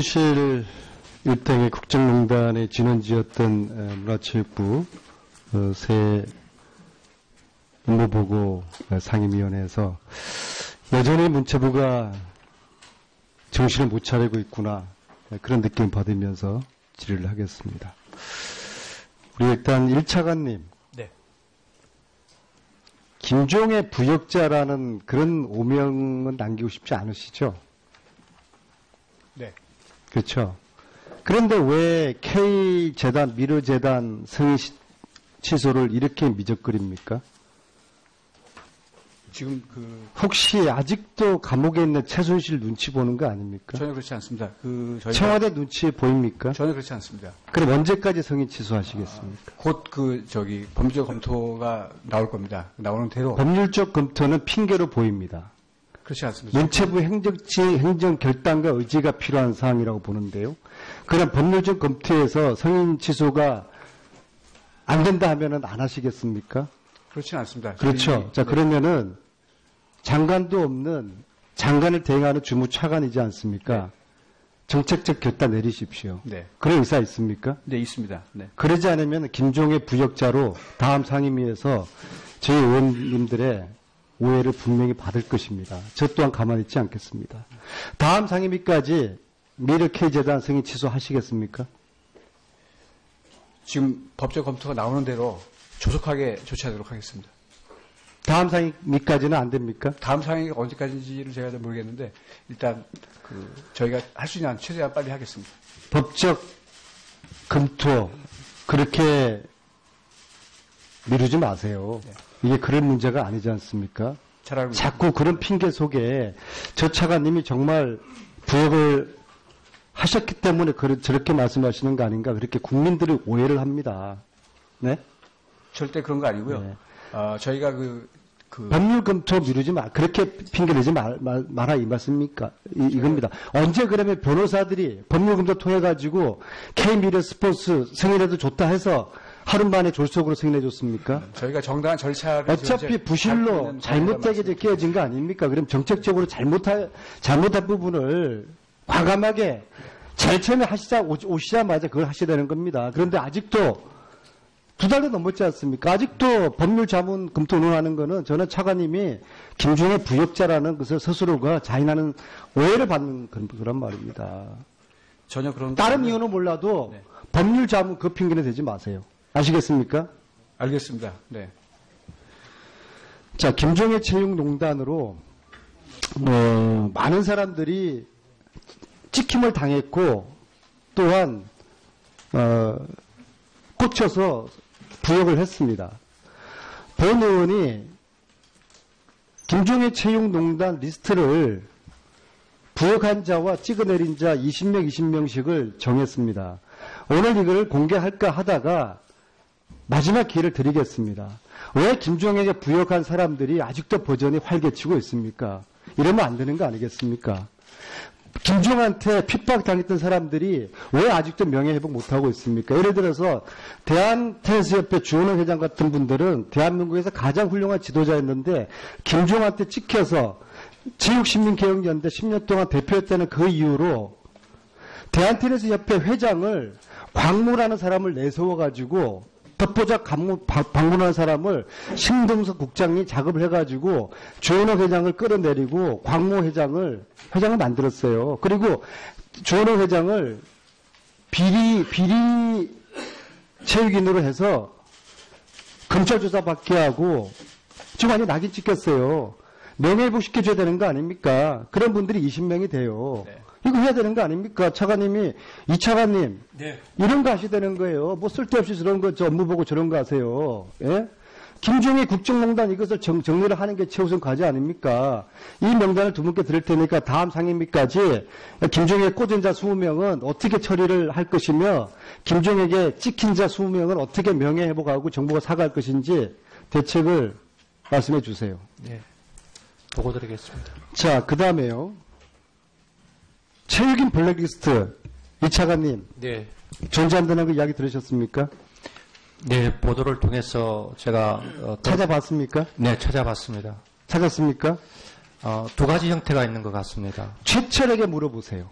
최순실 일당의 국정농단의 진원지였던 에, 문화체육부 어, 새 업무보고 에, 상임위원회에서 여전히 문체부가 정신을 못 차리고 있구나 에, 그런 느낌 받으면서 질의를 하겠습니다. 우리 일단 1차관님 네. 김종의 부역자라는 그런 오명은 남기고 싶지 않으시죠? 네. 그렇죠. 그런데 왜 K재단, 미르재단 승인 시- 취소를 이렇게 미적거립니까? 지금 그 혹시 아직도 감옥에 있는 최순실 눈치 보는 거 아닙니까? 전혀 그렇지 않습니다. 그 청와대 눈치 보입니까? 전혀 그렇지 않습니다. 그럼 언제까지 승인 취소하시겠습니까? 곧그 저기 범죄 검토가 나올 겁니다. 나오는 대로 법률적 검토는 핑계로 보입니다. 그렇지 않습니다. 문체부 행정지 행정 결단과 의지가 필요한 사항이라고 보는데요. 그럼 법률적 검토에서 승인 취소가 안 된다 하면은 안 하시겠습니까? 그렇지는 않습니다. 그렇죠. 저희- 자, 네. 그러면은 장관도 없는 장관을 대행하는 주무차관이지 않습니까? 정책적 결단 내리십시오. 네. 그런 의사 있습니까? 네, 있습니다. 네. 그러지 않으면 김종의 부역자로 다음 상임위에서 저희 의원님들의 오해를 분명히 받을 것입니다. 저 또한 가만히 있지 않겠습니다. 다음 상임위까지 미르 K재단 승인 취소하시겠습니까? 지금 법적 검토가 나오는 대로 조속하게 조치하도록 하겠습니다. 다음 상임위까지는 안 됩니까? 다음 상황이 언제까지인지를 제가 잘 모르겠는데 일단 그 저희가 할 수 있는 한 최대한 빨리 하겠습니다. 법적 검토 그렇게 미루지 마세요. 이게 그런 문제가 아니지 않습니까? 자꾸 그런 핑계 속에 저 차관님이 정말 부역을 하셨기 때문에 저렇게 말씀하시는 거 아닌가 그렇게 국민들이 오해를 합니다. 네? 절대 그런 거 아니고요. 네. 어, 저희가 그, 그 법률 검토 미루지 마. 그렇게 핑계 내지 말, 말, 마라 이 말씀입니까? 이, 이겁니다. 언제 그러면 변호사들이 법률 검토 통해 가지고 K미래 스포츠 승인해도 좋다 해서 하루 만에 졸속으로 승인해 줬습니까? 저희가 정당한 절차를 어차피 부실로 잘못되게 이제 끼어진 거 아닙니까? 그럼 정책적으로 잘못할, 잘못한 부분을 과감하게 제일 처음에 하시자, 오- 오시자마자 그걸 하셔야 되는 겁니다. 그런데 아직도 두 달도 넘었지 않습니까? 아직도 법률 자문 검토 논하는 거는 저는 차관님이 김종의 부역자라는 것을 스스로가 자인하는 오해를 받는 그런, 그런 말입니다. 전혀 그런 거 다른. 이유는 몰라도 네. 법률 자문 그 핑계는 대지 마세요. 아시겠습니까? 알겠습니다. 네. 자, 김종의 체육농단으로 어, 많은 사람들이 찍힘을 당했고 또한 어, 꽂혀서 부역을 했습니다. 본 의원이 김종의 체육농단 리스트를 부역한 자와 찍어내린 자 20명, 20명씩을 정했습니다. 오늘 이걸 공개할까 하다가 마지막 기회를 드리겠습니다. 왜 김종에게 부역한 사람들이 아직도 버전이 활개치고 있습니까? 이러면 안 되는 거 아니겠습니까? 김종한테 핍박당했던 사람들이 왜 아직도 명예회복 못하고 있습니까? 예를 들어서 대한테니스협회 주원호 회장 같은 분들은 대한민국에서 가장 훌륭한 지도자였는데 김종한테 찍혀서 체육시민개혁연대 10년 동안 대표했다는 그 이유로 대한테니스협회 회장을 광무라는 사람을 내세워가지고 바- 방문한 사람을 신동석 국장이 작업을 해가지고 조현호 회장을 끌어내리고 광무 회장을 회장을 만들었어요. 그리고 조현호 회장을 비리 비리 체육인으로 해서 검찰 조사 받게 하고 지금 완전 낙인 찍혔어요. 명예회복 시켜줘야 되는 거 아닙니까? 그런 분들이 20명이 돼요. 네. 이거 해야 되는 거 아닙니까? 차관님이 이 차관님 네. 이런 거 하셔야 되는 거예요. 뭐 쓸데없이 저런 거, 저 업무 보고 저런 거 하세요. 예? 김종희 국정농단 이것을 정, 정리를 하는 게 최우선 과제 아닙니까? 이 명단을 두 분께 드릴 테니까 다음 상임위까지 김종희의 꽂은 자 20명은 어떻게 처리를 할 것이며 김종희에게 찍힌 자 20명은 어떻게 명예회복하고 정부가 사과할 것인지 대책을 말씀해 주세요. 예. 보고 드리겠습니다. 자, 그 다음에요. 체육인 블랙리스트 이 차관님 네. 존재한다는 그 이야기 들으셨습니까? 네, 보도를 통해서 제가 어, 또- 찾아봤습니까? 네, 찾아봤습니다. 찾았습니까? 어, 두 가지 형태가 있는 것 같습니다. 최철에게 물어보세요.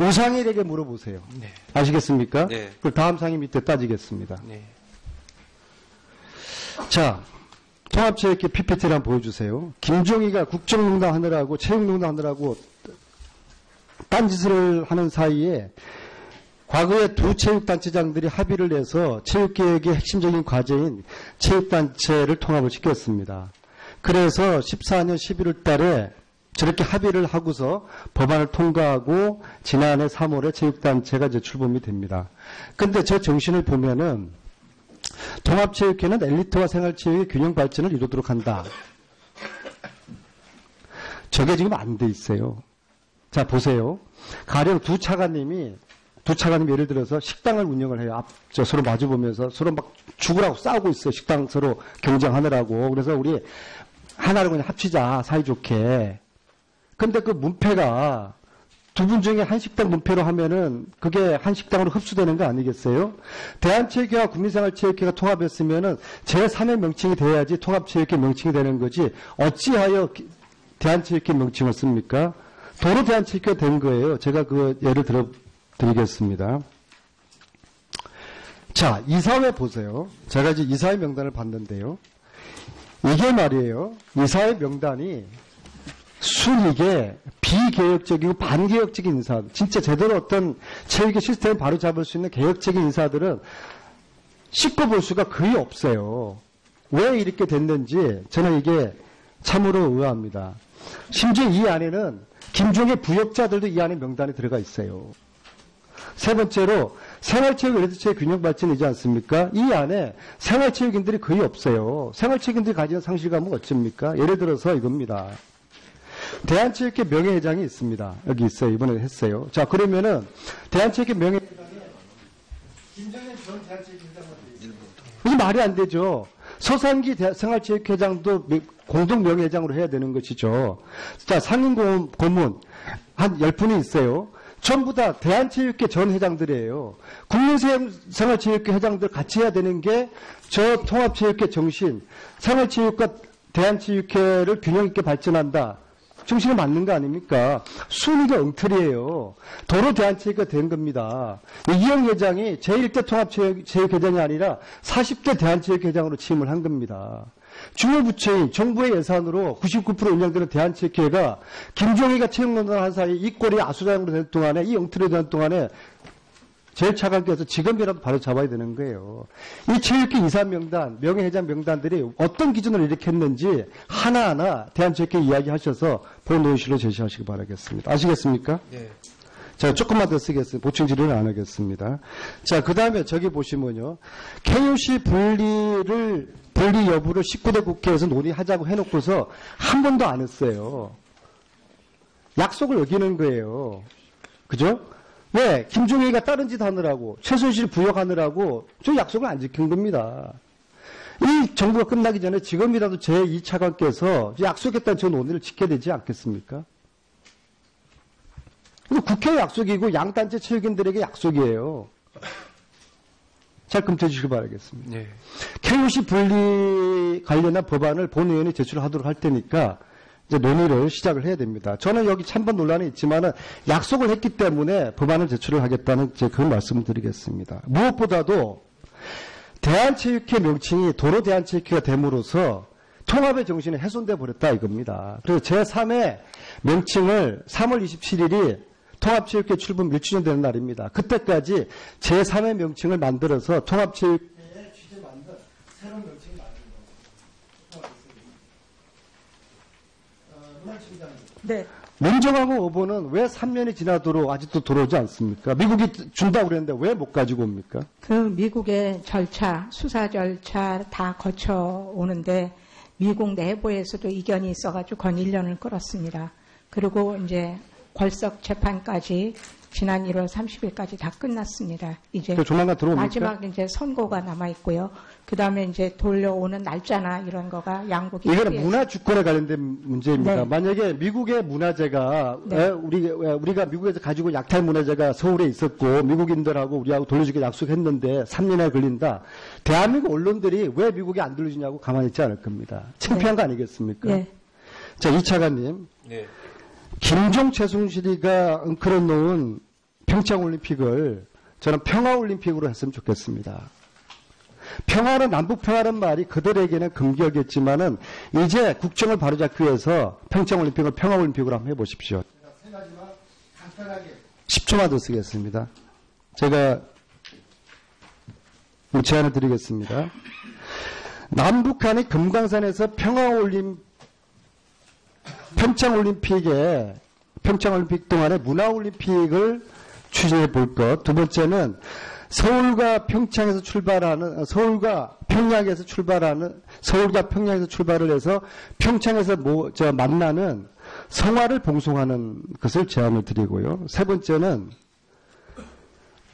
우상일에게 물어보세요. 네. 아시겠습니까? 네. 그 다음 상이 밑에 따지겠습니다. 네. 자, 통합체육회 PPT를 한번 보여주세요. 김종희가 국정농단 하느라고 체육농단 하느라고 딴짓을 하는 사이에 과거에 두 체육단체장들이 합의를 해서 체육계획의 핵심적인 과제인 체육단체를 통합을 시켰습니다. 그래서 14년 11월 달에 저렇게 합의를 하고서 법안을 통과하고 지난해 3월에 체육단체가 이제 출범이 됩니다. 근데 저 정신을 보면은 통합체육회는 엘리트와 생활체육의 균형 발전을 이루도록 한다. 저게 지금 안 돼 있어요. 자, 보세요. 가령 두 차관님이, 두 차관님 예를 들어서 식당을 운영을 해요. 앞, 저 서로 마주보면서 서로 막 죽으라고 싸우고 있어요. 식당 서로 경쟁하느라고. 그래서 우리 하나를 그냥 합치자, 사이좋게. 근데 그 문패가 두분 중에 한 식당 문패로 하면은 그게 한 식당으로 흡수되는 거 아니겠어요? 대한체육회와 국민생활체육회가 통합했으면은 제3의 명칭이 돼야지 통합체육회 명칭이 되는 거지 어찌하여 기- 대한체육회 명칭을 씁니까? 도로 대한체육회가 된 거예요. 제가 그 예를 들어 드리겠습니다. 자, 이사회 보세요. 제가 이제 이사회 명단을 봤는데요. 이게 말이에요. 이사회 명단이 순이게 비개혁적이고 반개혁적인 인사, 진짜 제대로 어떤 체육의 시스템을 바로 잡을 수 있는 개혁적인 인사들은 씻고 볼 수가 거의 없어요. 왜 이렇게 됐는지 저는 이게 참으로 의아합니다. 심지어 이 안에는 김종의 부역자들도 이 안에 명단에 들어가 있어요. 세 번째로 생활체육 엘리트체육 균형 발전이지 않습니까? 이 안에 생활체육인들이 거의 없어요. 생활체육인들이 가지는 상실감은 어쩝니까? 예를 들어서 이겁니다. 대한체육회 명예회장이 있습니다. 여기 있어요. 이번에 했어요. 자, 그러면은 대한체육회 명예회장에 김정현 전 대한체육회장만 이게 말이 안 되죠. 서상기 대- 생활체육회장도 미- 공동 명예회장으로 해야 되는 것이죠. 자, 상임고문 고문 한 10분이 있어요. 전부 다 대한체육회 전 회장들이에요. 국민생활체육회 회장들 같이 해야 되는 게 저 통합체육회 정신, 생활체육과 대한체육회를 균형 있게 발전한다. 정신에 맞는 거 아닙니까? 순위가 엉터리예요. 도로 대한체육회가 된 겁니다. 이영 회장이 제1대 통합체육회장이 아니라 40대 대한체육회장으로 취임을 한 겁니다. 주요 부처인 정부의 예산으로 99% 운영되는 대한체육회가 김종희가 체육논란을 한 사이 이 꼴이 아수라장으로 될 동안에 이 엉터리 된 동안에 제일 차관께서 지금이라도 바로 잡아야 되는 거예요. 이 체육회 이사 명단, 명예회장 명단들이 어떤 이렇게 했는지 하나하나 대한체육회 이야기하셔서 본 논의실로 제시하시기 바라겠습니다. 아시겠습니까? 네. 자, 조금만 더 쓰겠습니다. 보충 질의는 안 하겠습니다. 자, 그 다음에 저기 보시면요. KUC 분리를, 분리 여부를 19대 국회에서 논의하자고 해놓고서 한 번도 안 했어요. 약속을 어기는 거예요. 그죠? 왜? 김종희가 다른 짓 하느라고, 최순실 부역하느라고 저 약속을 안 지킨 겁니다. 이 정부가 끝나기 전에 지금이라도 제2차관께서 약속했다는 저 논의를 지켜야 되지 않겠습니까? 국회 약속이고 양단체 체육인들에게 약속이에요. 잘 검토해 주시기 바라겠습니다. 네. KUC 분리 관련한 법안을 본의원이 제출하도록 할 테니까 이제 논의를 시작을 해야 됩니다. 저는 여기 찬반 논란이 있지만은 약속을 했기 때문에 법안을 제출을 하겠다는 제 그런 말씀을 드리겠습니다. 무엇보다도 대한체육회 명칭이 도로 대한체육회가 됨으로써 통합의 정신이 훼손돼 버렸다 이겁니다. 그래서 제3의 명칭을 3월 27일이 통합체육회 출범 1주년 되는 날입니다. 그때까지 제3의 명칭을 만들어서 통합체육회의 취재 만든 새로운 명칭을 만드는 겁니다. 네. 민정하고 오보는 왜 3년이 지나도록 아직도 들어오지 않습니까? 미국이 준다고 그랬는데 왜 못 가지고 옵니까? 그 미국의 절차, 수사 절차 다 거쳐 오는데 미국 내부에서도 이견이 있어가지고 건 1년을 끌었습니다. 그리고 이제 벌석 재판까지 지난 1월 30일까지 다 끝났습니다. 이제 그 조만간 들어옵니까? 마지막 이제 선고가 남아 있고요. 그 다음에 이제 돌려오는 날짜나 이런 거가 양국이 이거는 문화 주권에 관련된 문제입니다. 네. 만약에 미국의 문화재가 네. 에, 우리 에, 우리가 미국에서 가지고 약탈 문화재가 서울에 있었고 미국인들하고 우리하고 돌려주기 약속했는데 3년에 걸린다. 대한민국 언론들이 왜 미국에 안 돌려주냐고 가만히 있지 않을 겁니다. 창피한 거 아니겠습니까? 예. 자, 이차관님 네. 김종 최순실이가 엉클어 놓은 평창올림픽을 저는 평화올림픽으로 했으면 좋겠습니다. 평화는 남북 평화는 말이 그들에게는 금기였겠지만은 이제 국정을 바로잡기 위해서 평창올림픽을 평화올림픽으로 한번 해보십시오. 세 가지만 간단하게 10초만 더 쓰겠습니다. 제가 제안을 드리겠습니다. 남북한이 금강산에서 평화올림 평창올림픽에 평창올림픽 동안에 문화올림픽을 추진해 볼 것. 두 번째는 서울과 평창에서 출발하는 서울과 평양에서 출발하는 서울과 평양에서 출발을 해서 평창에서 모, 저 만나는 성화를 봉송하는 것을 제안을 드리고요. 세 번째는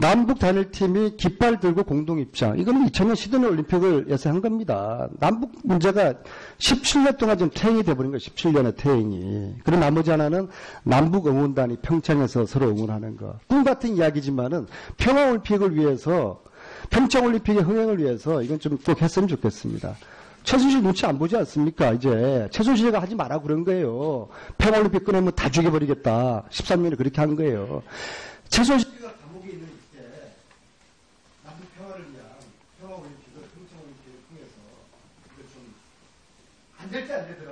남북 단일팀이 깃발 들고 공동 입장. 이거는 2000년 시드니 올림픽을 예상한 겁니다. 남북 문제가 17년 동안 좀 퇴행이 돼버린 거예요. 17년의 퇴행이. 그리고 나머지 하나는 남북 응원단이 평창에서 서로 응원하는 거. 꿈 같은 이야기지만은 평화 올림픽을 위해서 평창 올림픽의 흥행을 위해서 이건 좀 꼭 했으면 좋겠습니다. 최순실 눈치 안 보지 않습니까? 이제 최순실이가 하지 마라 그런 거예요. 평화 올림픽 꺼내면 다 죽여버리겠다. 13년에 그렇게 한 거예요. 최순실 안될지안될지